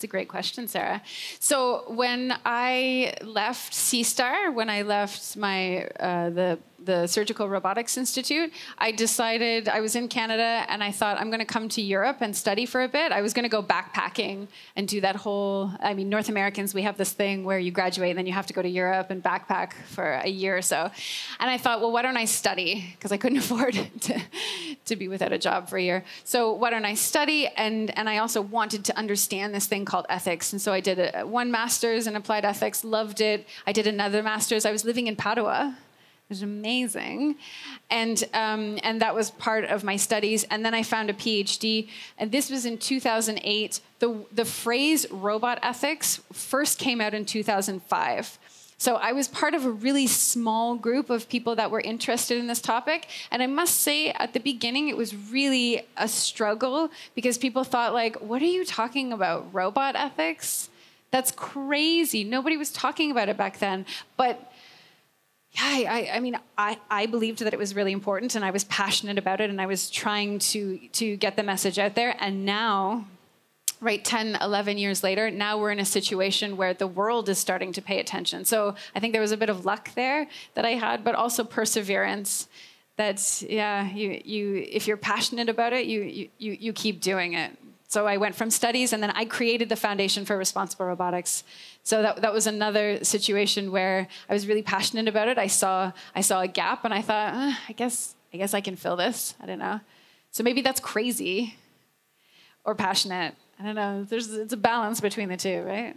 it's a great question, Sarah. So when I left CSTAR, when I left my uh, the the Surgical Robotics Institute, I decided I was in Canada and I thought I'm going to come to Europe and study for a bit. I was going to go backpacking and do that whole. I mean, North Americans we have this thing where you graduate and then you have to go to Europe and backpack for a year or so. And I thought, well, why don't I study? Because I couldn't afford to to be without a job for a year. So why don't I study? And and I also wanted to understand this thing called ethics. And so I did a, one master's in applied ethics, loved it. I did another master's. I was living in Padua was amazing. And, um, and that was part of my studies. And then I found a PhD, and this was in 2008. The, the phrase robot ethics first came out in 2005. So I was part of a really small group of people that were interested in this topic. And I must say, at the beginning, it was really a struggle because people thought, like, what are you talking about? Robot ethics? That's crazy. Nobody was talking about it back then. But yeah, I, I mean, I, I believed that it was really important and I was passionate about it and I was trying to, to get the message out there. And now, right 10 11 years later now we're in a situation where the world is starting to pay attention so i think there was a bit of luck there that i had but also perseverance that yeah you you if you're passionate about it you you you keep doing it so I went from studies and then I created the Foundation for Responsible Robotics. So that, that was another situation where I was really passionate about it. I saw, I saw a gap and I thought, uh, I guess I guess I can fill this. I don't know. So maybe that's crazy. or passionate. I don't know. There's it's a balance between the two, right?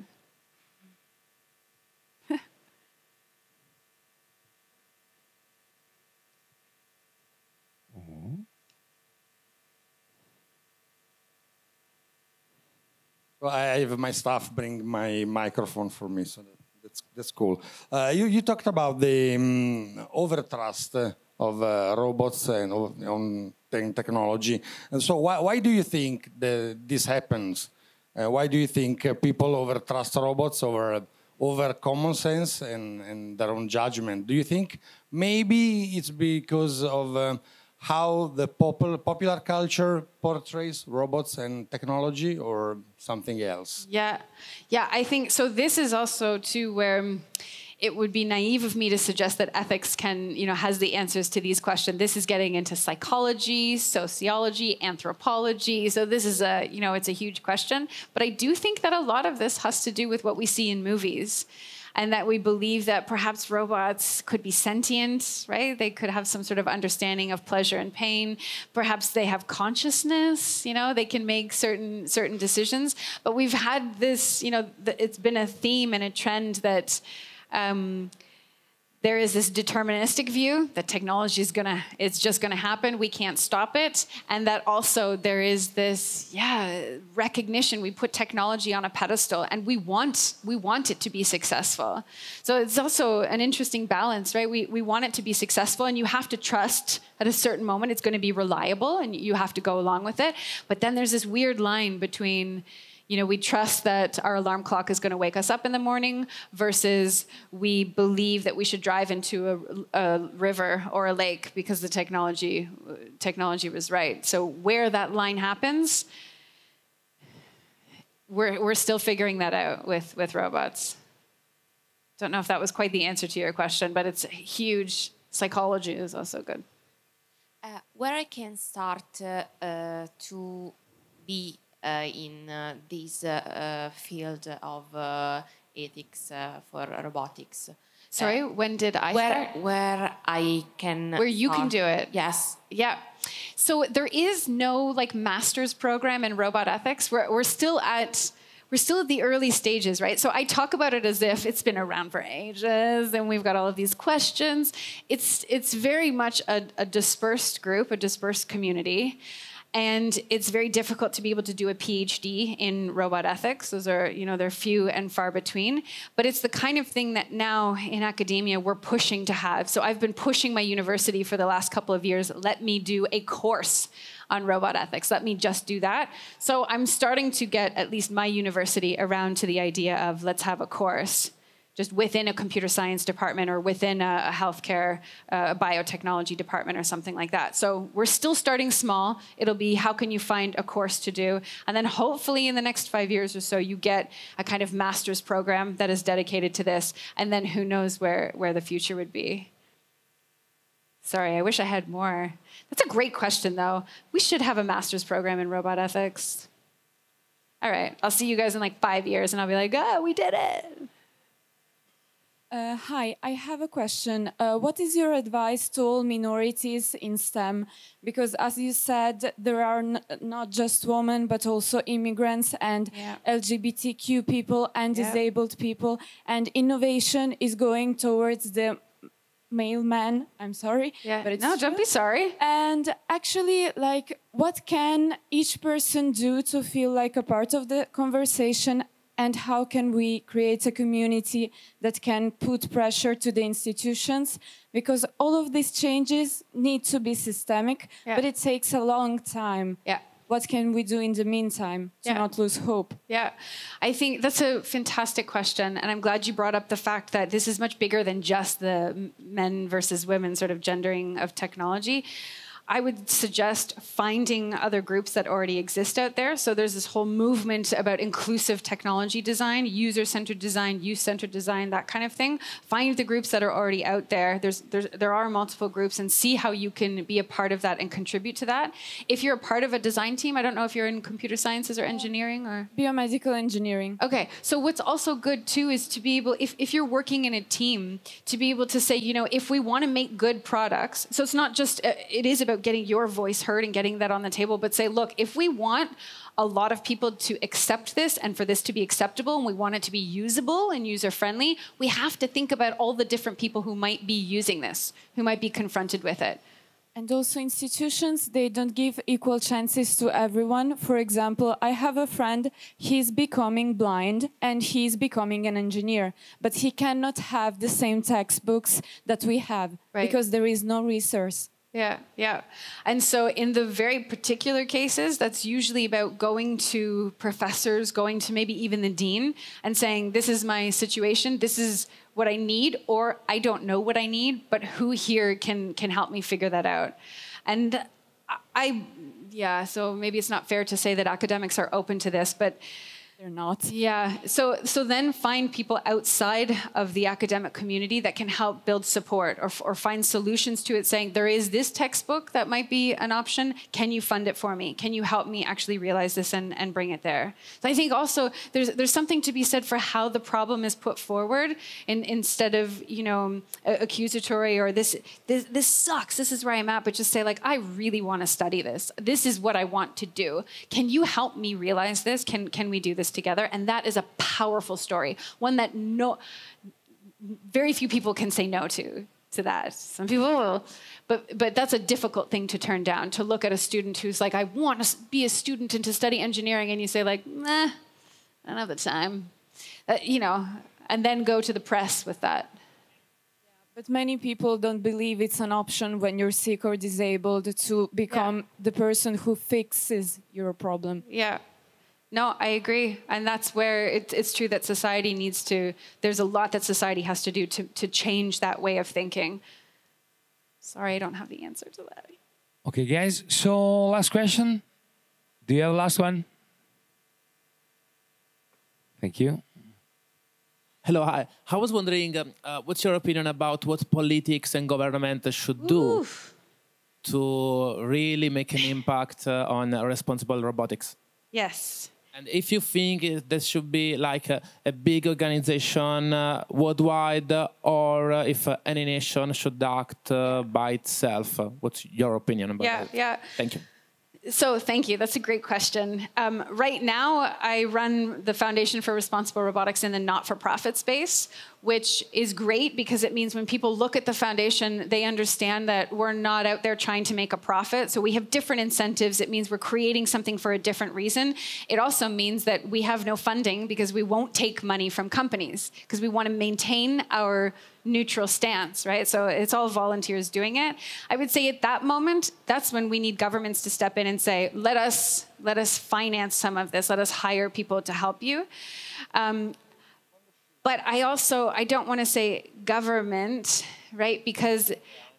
Well, I have my staff bring my microphone for me, so that's that's cool. Uh, you you talked about the um, overtrust of uh, robots and on technology, and so why why do you think that this happens? Uh, why do you think uh, people overtrust robots over over common sense and, and their own judgment? Do you think maybe it's because of uh, how the popular culture portrays robots and technology or something else? Yeah. Yeah i think so this is also too where um, it would be naive of me to suggest that ethics can you know has the answers to these questions. This is getting into psychology sociology anthropology so this is a you know it's a huge question. But i do think that a lot of this has to do with what we see in movies and that we believe that perhaps robots could be sentient, right? They could have some sort of understanding of pleasure and pain. Perhaps they have consciousness, you know, they can make certain certain decisions. But we've had this, you know, it's been a theme and a trend that um, there is this deterministic view that technology is gonna it's just gonna happen. We can't stop it. And that also there is this yeah recognition. We put technology on a pedestal and we want we want it to be successful. So it's also an interesting balance right? We, we want it to be successful and you have to trust at a certain moment it's going to be reliable and you have to go along with it. But then there's this weird line between you know, we trust that our alarm clock is going to wake us up in the morning versus we believe that we should drive into a, a, river or a lake because the technology technology was right. So where that line happens, we're we're still figuring that out with with robots. Don't know if that was quite the answer to your question, but it's huge. Psychology is also good. Uh, where I can start uh, uh, to be in uh, this uh, field of ethics for robotics. Sorry, when did I where, start? Where I can. Where you start. can do it. Yes. Yeah. So there is no like master's program in robot ethics. We're, we're still at we're still at the early stages, right? So I talk about it as if it's been around for ages and we've got all of these questions. It's it's very much a, a dispersed group, a dispersed community and it's very difficult to be able to do a phd in robot ethics. Those are you know they're few and far between. But it's the kind of thing that now in academia we're pushing to have. So i've been pushing my university for the last couple of years let me do a course on robot ethics. Let me just do that. So i'm starting to get at least my university around to the idea of let's have a course just within a computer science department or within a, a healthcare uh, biotechnology department or something like that. So we're still starting small. It'll be how can you find a course to do? And then hopefully in the next five years or so, you get a kind of master's program that is dedicated to this. And then who knows where, where the future would be. Sorry, I wish I had more. That's a great question, though. We should have a master's program in robot ethics. All right, I'll see you guys in like five years, and I'll be like, oh, we did it. Uh, hi, I have a question. Uh, what is your advice to all minorities in STEM? Because, as you said, there are not just women, but also immigrants and yeah. LGBTQ people and yeah. disabled people. And innovation is going towards the male man. I'm sorry. Yeah. But no, don't be sorry. And actually, like, what can each person do to feel like a part of the conversation and how can we create a community that can put pressure to the institutions? Because all of these changes need to be systemic yeah. but it takes a long time. Yeah. What can we do in the meantime to yeah. not lose hope? Yeah. I think that's a fantastic question and i'm glad you brought up the fact that this is much bigger than just the men versus women sort of gendering of technology I would suggest finding other groups that already exist out there. So there's this whole movement about inclusive technology design, user-centered design, use-centered design, that kind of thing. Find the groups that are already out there. There's, there's there are multiple groups, and see how you can be a part of that and contribute to that. If you're a part of a design team, I don't know if you're in computer sciences or engineering or biomedical engineering. Okay, so what's also good too is to be able, if if you're working in a team, to be able to say, you know, if we want to make good products, so it's not just uh, it is about about getting your voice heard and getting that on the table, but say, look, if we want a lot of people to accept this and for this to be acceptable and we want it to be usable and user friendly, we have to think about all the different people who might be using this, who might be confronted with it. And also institutions, they don't give equal chances to everyone. For example, I have a friend, he's becoming blind and he's becoming an engineer, but he cannot have the same textbooks that we have right. because there is no resource. Yeah, yeah. And so, in the very particular cases, that's usually about going to professors, going to maybe even the dean, and saying, This is my situation. This is what I need, or I don't know what I need, but who here can, can help me figure that out? And I, yeah, so maybe it's not fair to say that academics are open to this, but they're not. Yeah. So so then find people outside of the academic community that can help build support or, or find solutions to it saying there is this textbook that might be an option. Can you fund it for me? Can you help me actually realize this and, and bring it there? So I think also there's there's something to be said for how the problem is put forward in, instead of, you know, accusatory or this, this this sucks. This is where I'm at, but just say like I really want to study this. This is what I want to do. Can you help me realize this? Can can we do this together. And that is a powerful story, one that no, very few people can say no to. To that, some people will, but but that's a difficult thing to turn down. To look at a student who's like, I want to be a student and to study engineering, and you say like, Nah, I don't have the time, uh, you know, and then go to the press with that. But many people don't believe it's an option when you're sick or disabled to become yeah. the person who fixes your problem. Yeah, no, I agree. And that's where it, it's true that society needs to, there's a lot that society has to do to, to change that way of thinking. Sorry, I don't have the answer to that. Okay, guys. So, last question. Do you have a last one? Thank you. Hello, hi. I was wondering, um, uh, what's your opinion about what politics and government should do Oof. to really make an impact uh, on responsible robotics? Yes. And if you think there should be like a, a big organization uh, worldwide, or uh, if uh, any nation should act uh, by itself, uh, what's your opinion about yeah, that? Yeah, yeah. Thank you. So, thank you. That's a great question. Um, right now, I run the Foundation for Responsible Robotics in the not for profit space, which is great because it means when people look at the foundation, they understand that we're not out there trying to make a profit. So, we have different incentives. It means we're creating something for a different reason. It also means that we have no funding because we won't take money from companies because we want to maintain our neutral stance, right? So it's all volunteers doing it. I would say at that moment, that's when we need governments to step in and say, let us let us finance some of this. Let us hire people to help you. Um, but I also I don't want to say government, right? Because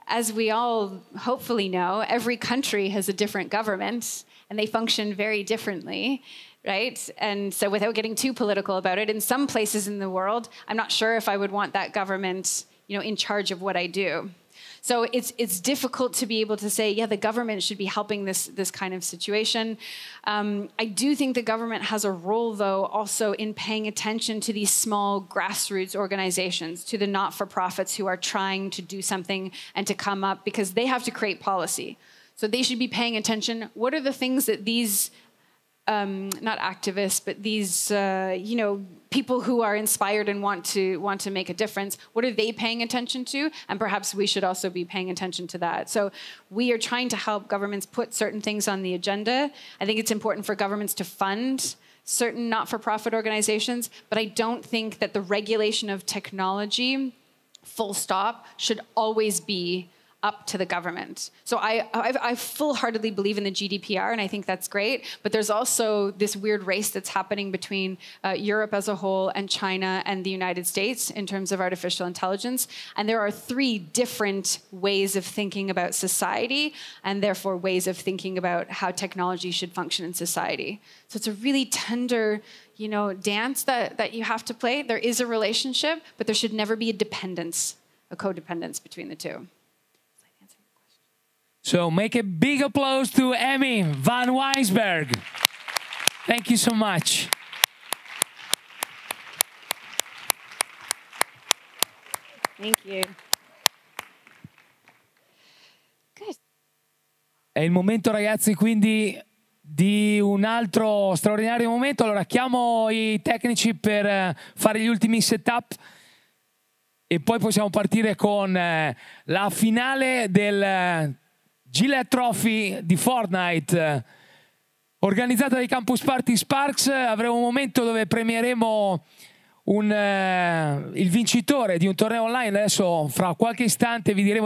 as we all hopefully know, every country has a different government and they function very differently right? And so, without getting too political about it, in some places in the world, I'm not sure if I would want that government, you know, in charge of what I do. So it's it's difficult to be able to say, yeah, the government should be helping this this kind of situation. Um, I do think the government has a role, though, also in paying attention to these small grassroots organizations, to the not-for-profits who are trying to do something and to come up because they have to create policy. So they should be paying attention. What are the things that these um, not activists, but these uh, you know people who are inspired and want to want to make a difference. What are they paying attention to? And perhaps we should also be paying attention to that. So we are trying to help governments put certain things on the agenda. I think it's important for governments to fund certain not-for-profit organizations, but I don't think that the regulation of technology, full stop, should always be up to the government. So I, I, I full-heartedly believe in the GDPR, and I think that's great. But there's also this weird race that's happening between uh, Europe as a whole and China and the United States in terms of artificial intelligence. And there are three different ways of thinking about society, and therefore ways of thinking about how technology should function in society. So it's a really tender you know, dance that, that you have to play. There is a relationship, but there should never be a dependence, a codependence between the two. So make a big applause to Emmy van Wijnsberg. Thank you so much. Thank you. Good. È il momento ragazzi quindi di un altro straordinario momento. Allora chiamo i tecnici per eh, fare gli ultimi setup e poi possiamo partire con eh, la finale del eh, Gillette Trophy di Fortnite organizzata dai Campus Party Sparks. Avremo un momento dove premieremo un, eh, il vincitore di un torneo online. Adesso fra qualche istante vi diremo